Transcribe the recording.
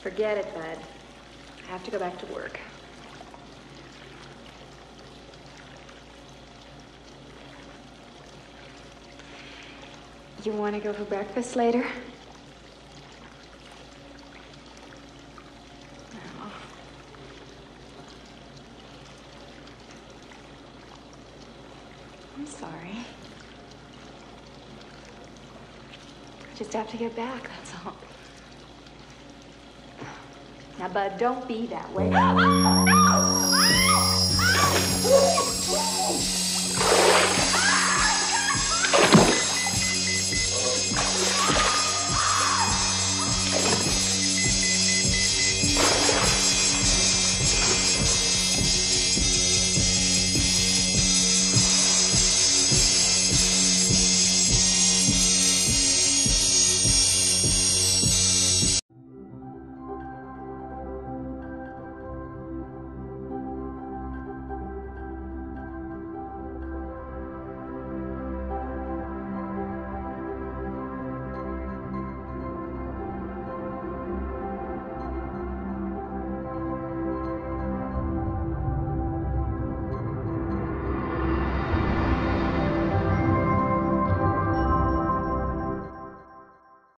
Forget it, Bud. I have to go back to work. You want to go for breakfast later? Oh. I'm sorry. Just have to get back, that's all. Now, Bud, don't be that way. Mm.